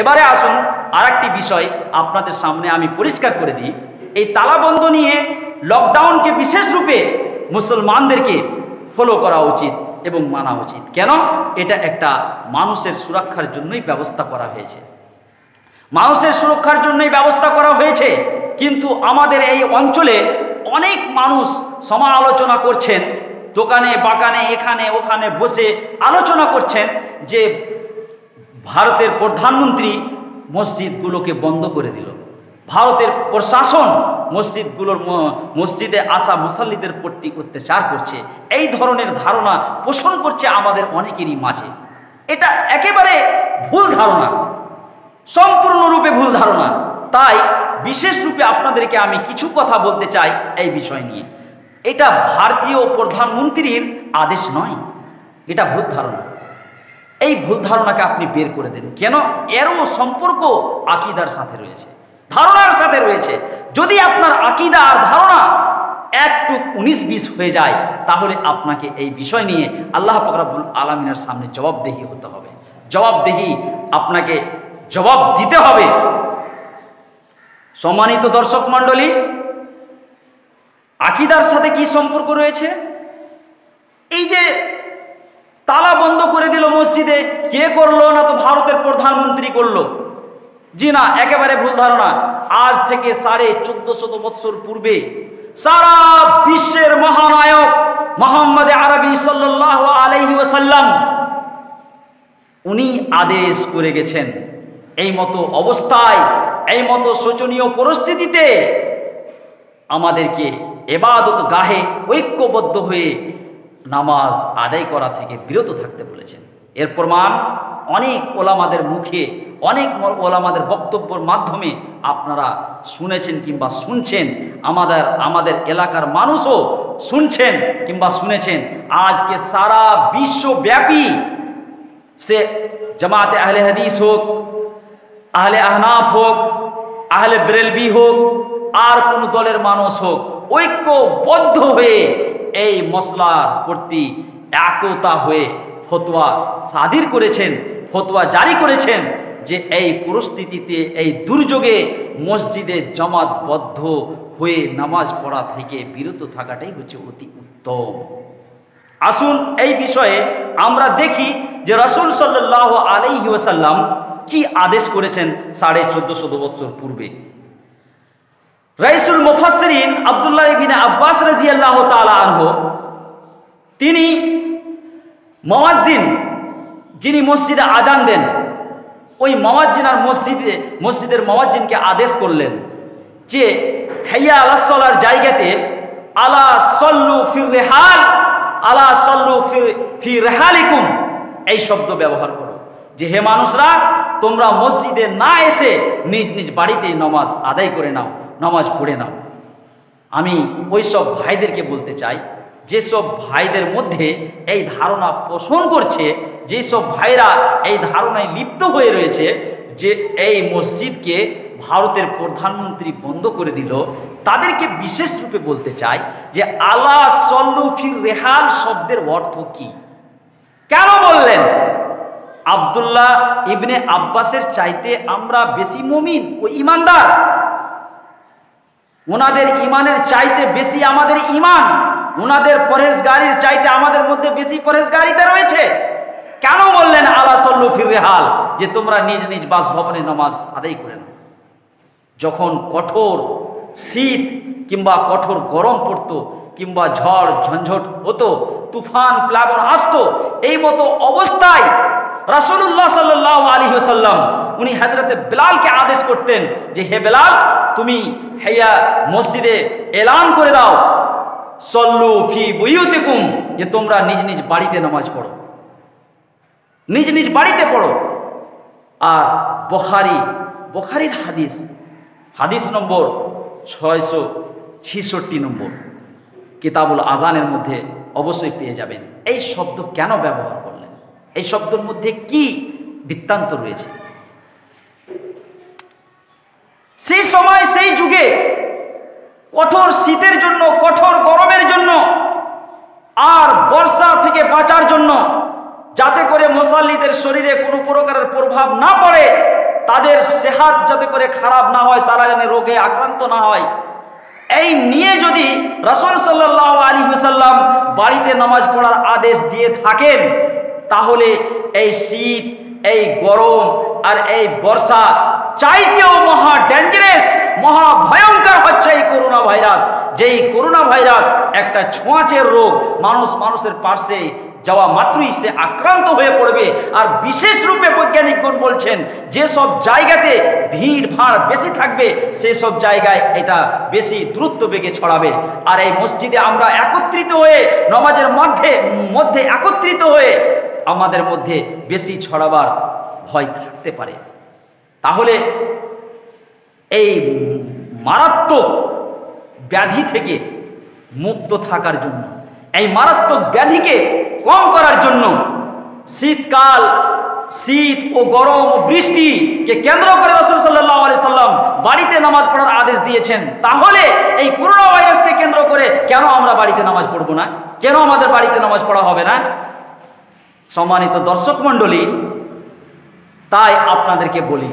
এবারে আসুন আর বিষয় আপনাদের সামনে আমি পরিষ্কার করে দিই। এই তালাবন্ধ নিয়ে লকডাউনকে বিশেষ রূপে মুসলমানদেরকে ফলো করা উচিত এবং মানা উচিত। কেন? এটা একটা মানুষের সুরক্ষার জন্যই ব্যবস্থা করা হয়েছে। মানুষের সুরক্ষার জন্যই ব্যবস্থা করা হয়েছে, কিন্তু আমাদের এই অঞ্চলে অনেক মানুষ সমালোচনা করছেন, দোকানে, বাগানে, এখানে, ওখানে বসে আলোচনা করছেন যে ভারতের প্রধানমন্ত্রী মসজিদগুলোকে বন্ধ করে দিল। ভারতের প্রশাসন মসজিদগুলোর মসজিদে আসা মুসল্লিদের প্রতি অত্যাচার করছে। এই ধরনের ধারণা পোষণ করছে আমাদের অনেকেরই মাঝে। এটা একেবারে ভুল ধারণা। সম্পূর্ণরূপে ভুল ধারণা। তাই বিশেষ রূপে আপনাদেরকে আমি কিছু কথা বলতে চাই এই বিষয় নিয়ে। এটা ভারতীয় প্রধানমন্ত্রীর আদেশ নয়। এটা ভুল ধারণা। এই ভুল ধারণাকে আপনি বের করে দেন। কেন? এরও সম্পর্ক আকিদার সাথে রয়েছে, ধারণার সাথে রয়েছে। যদি আপনার আকিদা আর ধারণা একটু উনিশ বিশ হয়ে যায়, তাহলে আপনাকে এই বিষয় নিয়ে আল্লাহ ফকরাবুল আলমিনের সামনে জবাবদেহি হতে হবে। জবাবদেহি আপনাকে জবাব দিতে হবে। সম্মানিত দর্শক মণ্ডলী, আকিদার সাথে কি সম্পর্ক রয়েছে? এই যে তালা বন্ধ করে দিল মসজিদে। কে করল না তো ভারতের প্রধানমন্ত্রী করল? জি না, একেবারে ভুল ধারণা। আজ থেকে সাড়ে চোদ্দ শত বৎসর পূর্বে সারা বিশ্বের মহানায়ক মোহাম্মদ আরবি সাল্লাহ আলহি ওসাল্লাম উনি আদেশ করে গেছেন। এই মতো অবস্থায়, এই মতো শোচনীয় পরিস্থিতিতে আমাদেরকে এবাদত গাহে ঐক্যবদ্ধ হয়ে নামাজ আদায় করা থেকে বিরত থাকতে বলেছেন। এর প্রমাণ অনেক ওলামাদের মুখে, অনেক ওলামাদের বক্তব্যর মাধ্যমে আপনারা শুনেছেন কিংবা শুনছেন, আমাদের আমাদের এলাকার মানুষও শুনছেন কিংবা শুনেছেন। আজকে সারা বিশ্বব্যাপী সে জামাতে আহলে হাদিস হোক, আহলে আহনাফ হোক, আহলে বেরেলবি হোক, আর কোন দলের মানুষ হোক, ঐক্যবদ্ধ হয়ে এই মশলার প্রতি একতা হয়ে ফতোয়া সাদির করেছেন, ফতোয়া জারি করেছেন যে এই পরিস্থিতিতে, এই দুর্যোগে মসজিদে জমাতবদ্ধ হয়ে নামাজ পড়া থেকে বিরত থাকাটাই হচ্ছে অতি উত্তম। আসুন এই বিষয়ে আমরা দেখি যে রসুল সাল্লাহ আলাইহি ওয়াসাল্লাম কি আদেশ করেছেন সাড়ে চোদ্দশো বৎসর পূর্বে। রাইসুল মুফাসরিন আবদুল্লাহ বিন আব্বাস রাজিয়াল্লাহ তালা আনহ, তিনি মওয়াজ্জিন যিনি মসজিদে আজান দেন, ওই মওয়াজ্জিন আর মসজিদে, মসজিদের মওয়াজ্জিনকে আদেশ করলেন যে, হাইয়া আলা জায়গাতে আলা সল্লু ফির রেহাল, আলা সল্লু ফির ফি রেহালিকুম, এই শব্দ ব্যবহার করো। যে হে মানুষরা, তোমরা মসজিদে না এসে নিজ নিজ বাড়িতে নমাজ আদায় করে নাও। নমাজ পড়ে নাও। আমি ওই সব ভাইদেরকে বলতে চাই, যেসব ভাইদের মধ্যে এই ধারণা পোষণ করছে, যেসব ভাইরা এই ধারণায় লিপ্ত হয়ে রয়েছে যে এই মসজিদকে ভারতের প্রধানমন্ত্রী বন্ধ করে দিল, তাদেরকে বিশেষ রূপে বলতে চাই যে আলা সল্লুফির রেহাল শব্দের অর্থ কি? কেন বললেন? আবদুল্লাহ ইবনে আব্বাসের চাইতে আমরা বেশি মমিন ও ইমানদার। ওনাদের ইমানের চাইতে বেশি আমাদের ইমান ওনাদের পরেশগারির চাইতে আমাদের মধ্যে বেশি পরেশগারিতে রয়েছে। কেন বললেন, আলা সল্লু ফির রেহাল যে তোমরা নিজ নিজ বাসভবনে নামাজ আদায় করে নাও। যখন কঠোর শীত কিংবা কঠোর গরম পড়তো কিংবা ঝড় ঝঞ্ঝট হতো, তুফান, প্লাবন আসতো, এই মতো অবস্থায় রাসূলুল্লাহ সাল্লাহ আলী সাল্লাম উনি হাজরতে বেলালকে আদেশ করতেন যে, হে বেলাল, তুমি হেয়া মসজিদে এলান করে দাও। সল্লু ফি বুয়ুতিকুম, যে তোমরা নিজ নিজ বাড়িতে নামাজ পড়ো। নিজ নিজ বাড়িতে পড়ো। আর বখারি, বখারির হাদিস হাদিস নম্বর ছয়শো ছিষট্টি নম্বর, কিতাবুল আজানের মধ্যে অবশ্যই পেয়ে যাবেন। এই শব্দ কেন ব্যবহার করলেন? এই শব্দের মধ্যে কি বৃত্তান্ত রয়েছে? সেই সময়, সেই যুগে কঠোর শীতের জন্য, কঠোর গরমের জন্য আর বর্ষা থেকে বাঁচার জন্য যাতে করে মশাল্লিদের শরীরে কোনো প্রকারের প্রভাব না পড়ে, তাদের সেহাত যাতে করে খারাপ না হয়, তারা যেন রোগে আক্রান্ত না হয়। এই নিয়ে যদি রসুল সাল্লাহ আলী হুসাল্লাম বাড়িতে নামাজ পড়ার আদেশ দিয়ে থাকেন, তাহলে এই শীত, এই গরম আর এই বর্ষা চাইতেও মহা ডেঞ্জারাস মহা ভয়ঙ্কর হচ্ছে এই করোনা ভাইরাস যেই করোনা ভাইরাস একটা ছোঁয়াচের রোগ, মানুষ মানুষের পার্শ্বে যাওয়া মাত্রই সে আক্রান্ত হয়ে পড়বে। আর বিশেষ রূপে বৈজ্ঞানিকগণ বলছেন যে সব জায়গাতে ভিড় ভাড় বেশি থাকবে, সেসব জায়গায় এটা বেশি দ্রুত বেগে ছড়াবে। আর এই মসজিদে আমরা একত্রিত হয়ে, নমাজের মধ্যে মধ্যে একত্রিত হয়ে আমাদের মধ্যে বেশি ছড়াবার ভয় থাকতে পারে। তাহলে এই মারাত্মক ব্যাধি থেকে মুক্ত থাকার জন্য, এই মারাত্মক ব্যাধিকে কম করার জন্য শীতকাল, শীত ও গরম ও বৃষ্টিকে কেন্দ্র করে রসুল সাল্লাহ আলি সাল্লাম বাড়িতে নামাজ পড়ার আদেশ দিয়েছেন। তাহলে এই করোনা ভাইরাসকে কেন্দ্র করে কেন আমরা বাড়িতে নামাজ পড়ব না? কেন আমাদের বাড়িতে নামাজ পড়া হবে না? সম্মানিত দর্শক মণ্ডলী তাই আপনাদেরকে বলি,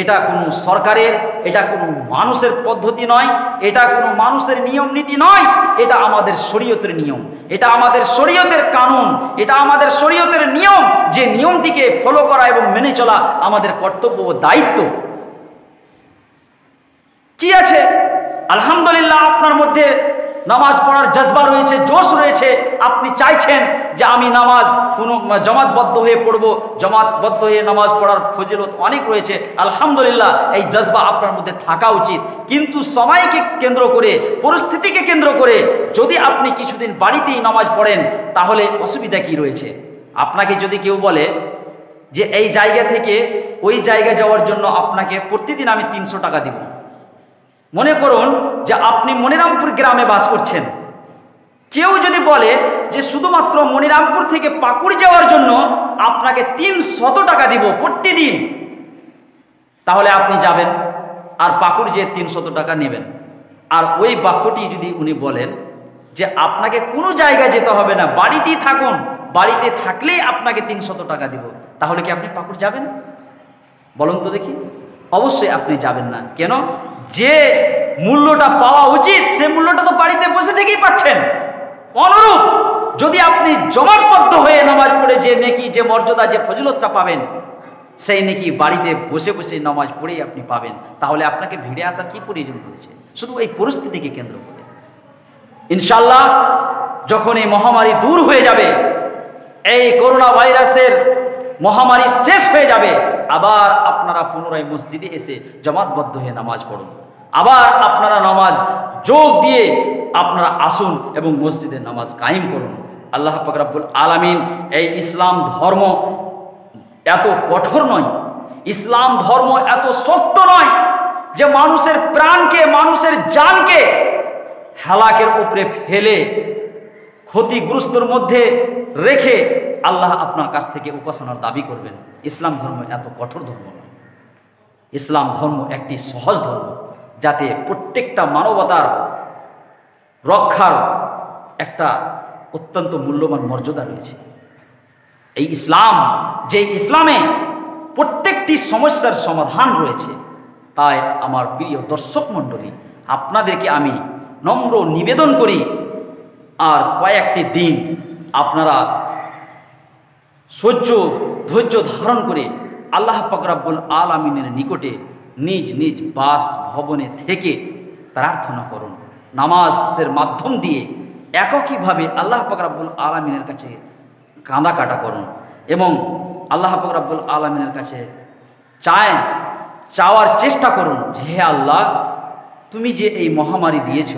এটা কোনো সরকারের, এটা কোনো মানুষের পদ্ধতি নয়, এটা কোনো মানুষের নিয়ম নীতি নয়, এটা আমাদের শরীয়তের নিয়ম। এটা আমাদের শরীয়তের কানুন, এটা আমাদের শরীয়তের নিয়ম, যে নিয়মটিকে ফলো করা এবং মেনে চলা আমাদের কর্তব্য ও দায়িত্ব। কি আছে? আলহামদুলিল্লাহ, আপনার মধ্যে নামাজ পড়ার জজবা রয়েছে, জোশ রয়েছে। আপনি চাইছেন যে আমি নামাজ কোনো জমাতবদ্ধ হয়ে পড়ব। জমাতবদ্ধ হয়ে নামাজ পড়ার ফজিলত অনেক রয়েছে। আলহামদুলিল্লাহ, এই জজবা আপনার মধ্যে থাকা উচিত। কিন্তু সময়কে কেন্দ্র করে, পরিস্থিতিকে কেন্দ্র করে যদি আপনি কিছুদিন বাড়িতেই নামাজ পড়েন, তাহলে অসুবিধা কি রয়েছে? আপনাকে যদি কেউ বলে যে, এই জায়গা থেকে ওই জায়গায় যাওয়ার জন্য আপনাকে প্রতিদিন আমি তিনশো টাকা দিব। মনে করুন যে আপনি মনিরামপুর গ্রামে বাস করছেন। কেউ যদি বলে যে শুধুমাত্র মনিরামপুর থেকে পাকুড় যাওয়ার জন্য আপনাকে তিন শত টাকা দিব প্রতিদিন, তাহলে আপনি যাবেন আর পাকুড় যেয়ে তিন শত টাকা নেবেন। আর ওই বাক্যটি যদি উনি বলেন যে আপনাকে কোনো জায়গায় যেতে হবে না, বাড়িতেই থাকুন, বাড়িতে থাকলেই আপনাকে তিন শত টাকা দিব, তাহলে কি আপনি পাকুড় যাবেন? বলুন তো দেখি। অবশ্যই আপনি যাবেন না। কেন? যে মূল্যটা পাওয়া উচিত, সে মূল্যটা তো বাড়িতে বসে থেকেই পাচ্ছেন। অনুরূপ, যদি আপনি জমাটবদ্ধ হয়ে নামাজ পড়ে যে নেকি, যে মর্যাদা, যে ফজিলতটা পাবেন, সেই নেকি বাড়িতে বসে বসে নামাজ পড়েই আপনি পাবেন। তাহলে আপনাকে ভিড়ে আসার কি প্রয়োজন রয়েছে? শুধু এই পরিস্থিতিকে কেন্দ্র করে। ইনশাল্লাহ যখন এই মহামারী দূর হয়ে যাবে, এই করোনা ভাইরাসের মহামারী শেষ হয়ে যাবে, আবার আপনারা পুনরায় মসজিদে এসে জমাতবদ্ধ হয়ে নামাজ পড়ুন। আবার আপনারা নামাজ যোগ দিয়ে আপনারা আসুন এবং মসজিদে নামাজ কায়েম করুন। আল্লাহ ফকরাবুল আলামিন এই ইসলাম ধর্ম এত কঠোর নয়, ইসলাম ধর্ম এত শক্ত নয় যে মানুষের প্রাণকে, মানুষের জানকে হেলাকের উপরে ফেলে, ক্ষতিগ্রস্তর মধ্যে রেখে আল্লাহ আপনার কাছ থেকে উপাসনার দাবি করবেন। ইসলাম ধর্ম এত কঠোর ধর্ম নয়। ইসলাম ধর্ম একটি সহজ ধর্ম। যাতে প্রত্যেকটা মানবতার রক্ষার একটা অত্যন্ত মূল্যবান মর্যাদা রয়েছে। এই ইসলাম, যে ইসলামে প্রত্যেকটি সমস্যার সমাধান রয়েছে, তাই আমার প্রিয় দর্শক মণ্ডলী, আপনাদেরকে আমি নম্র নিবেদন করি, আর কয়েকটি দিন আপনারা সহ্য, ধৈর্য ধারণ করে আল্লাহ পাকরাব্বুল আমিনের নিকটে নিজ নিজ বাস ভবনে থেকে প্রার্থনা করুন। নামাজের মাধ্যম দিয়ে এককইভাবে আল্লাহ পাকরাব্বুল আলমিনের কাছে কাঁদা কাটা করুন এবং আল্লাহ পাকরাব্বুল আলমিনের কাছে চায়, চাওয়ার চেষ্টা করুন যে হে আল্লাহ, তুমি যে এই মহামারী দিয়েছ,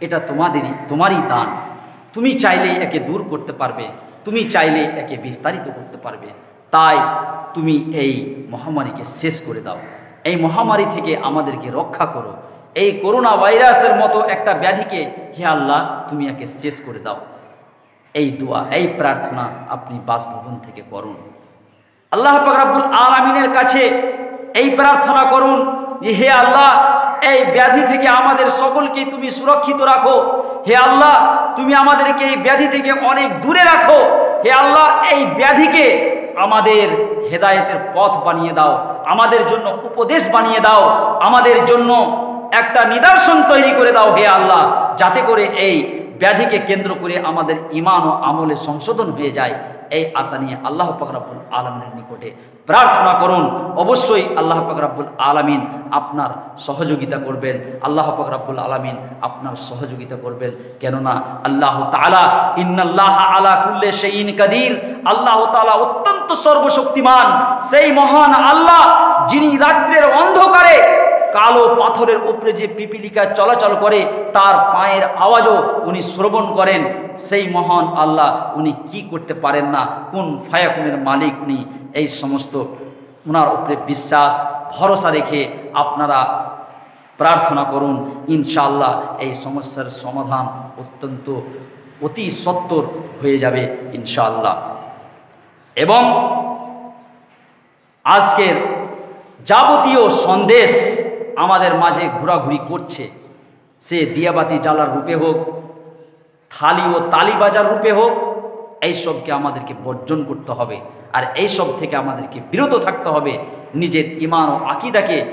এটা তোমাদেরই, তোমারই দান। তুমি চাইলে একে দূর করতে পারবে, তুমি চাইলে একে বিস্তারিত করতে পারবে। তাই তুমি এই মহামারীকে শেষ করে দাও। এই মহামারী থেকে আমাদেরকে রক্ষা করো। এই করোনা ভাইরাসের মতো একটা ব্যাধিকে হে আল্লাহ, তুমি একে শেষ করে দাও। এই দোয়া, এই প্রার্থনা আপনি বাসভবন থেকে করুন। আল্লাহ পাকরাবুল আলমিনের কাছে এই প্রার্থনা করুন যে, হে আল্লাহ, এই ব্যাধি থেকে আমাদের সকলকে তুমি সুরক্ষিত রাখো। হে আল্লাহ, তুমি আমাদেরকে এই ব্যাধি থেকে অনেক দূরে রাখো। হে আল্লাহ, এই ব্যাধিকে আমাদের হেদায়েতের পথ বানিয়ে দাও। আমাদের জন্য উপদেশ বানিয়ে দাও, আমাদের জন্য একটা নিদর্শন তৈরি করে দাও হে আল্লাহ, যাতে করে এই ব্যাধিকে কেন্দ্র করে আমাদের ইমান ও আমলে সংশোধন হয়ে যায়, এই আশা নিয়ে আল্লাহ পাকরাবুল আলমিনের নিকটে প্রার্থনা করুন। অবশ্যই আল্লাহ পাকরাবুল আলমিন আপনার সহযোগিতা করবেন। আল্লাহ পাকরাবুল আলমিন আপনার সহযোগিতা করবেন। কেননা আল্লাহ তালা ইন্নাল্লাহ আলা কুল্লে সেইন কাদির। আল্লাহ তালা অত্যন্ত সর্বশক্তিমান। সেই মহান আল্লাহ যিনি রাত্রের অন্ধকারে কালো পাথরের উপরে যে পিপিলিকা চলাচল করে, তার পায়ের আওয়াজও উনি শ্রবণ করেন। সেই মহান আল্লাহ উনি কি করতে পারেন না? কোন ফায়াকুনের মালিক উনি? এই সমস্ত ওনার উপরে বিশ্বাস, ভরসা রেখে আপনারা প্রার্থনা করুন। ইনশাআল্লাহ এই সমস্যার সমাধান অত্যন্ত অতি সত্তর হয়ে যাবে ইনশাআল্লাহ। এবং আজকের যাবতীয় সন্দেশ আমাদের মাঝে ঘোরাঘুরি করছে। সে দিয়াবাতি জ্বালার রূপে হোক, থালি ও তালি বাজার রূপে হোক, এইসবকে আমাদেরকে বর্জন করতে হবে। আর এইসব থেকে আমাদেরকে বিরত থাকতে হবে। নিজের ইমান ও আকিদাকে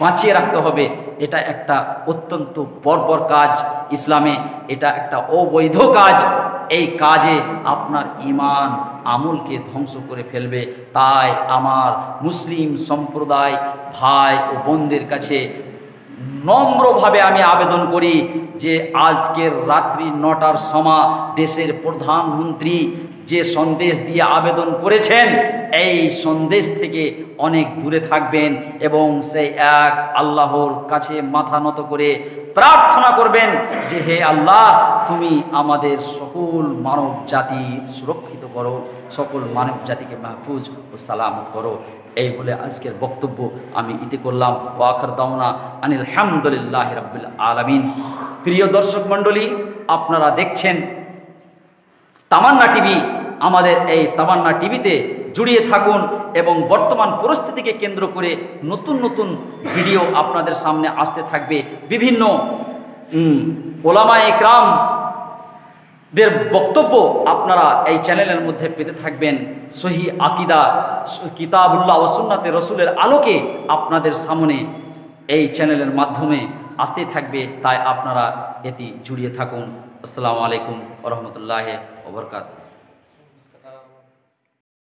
বাঁচিয়ে রাখতে হবে। এটা একটা অত্যন্ত বর্বর কাজ ইসলামে। এটা একটা অবৈধ কাজ। এই কাজে আপনার ইমান আমলকে ধ্বংস করে ফেলবে। তাই আমার মুসলিম সম্প্রদায়, ভাই ও বোনদের কাছে নম্রভাবে আমি আবেদন করি যে আজকের রাত্রি নটার সময় দেশের প্রধানমন্ত্রী যে সন্দেশ দিয়ে আবেদন করেছেন, এই সন্দেশ থেকে অনেক দূরে থাকবেন এবং সেই এক আল্লাহর কাছে মাথা নত করে প্রার্থনা করবেন যে, হে আল্লাহ, তুমি আমাদের সকল মানব জাতির সুরক্ষিত করো, সকল মানব জাতিকে মাহফুজ ও সালামত করো। এই বলে আজকের বক্তব্য আমি ইতি করলাম। ও আখর দাওনা আনিল হামদুলিল্লাহ রব্বুল আলমিন। প্রিয় দর্শক মণ্ডলী, আপনারা দেখছেন তামান্না টিভি আমাদের এই তামান্না টিভিতে জুড়িয়ে থাকুন এবং বর্তমান পরিস্থিতিকে কেন্দ্র করে নতুন নতুন ভিডিও আপনাদের সামনে আসতে থাকবে। বিভিন্ন ওলামা একরাম দের বক্তব্য আপনারা এই চ্যানেলের মধ্যে পেতে থাকবেন। সহি আকিদা, কিতাবুল্লাহ ওসুন্নাতে রসুলের আলোকে আপনাদের সামনে এই চ্যানেলের মাধ্যমে আসতে থাকবে, তাই আপনারা এটি জুড়িয়ে থাকুন। আসসালামু আলাইকুম রহমতুল্লাহ ওবরকাত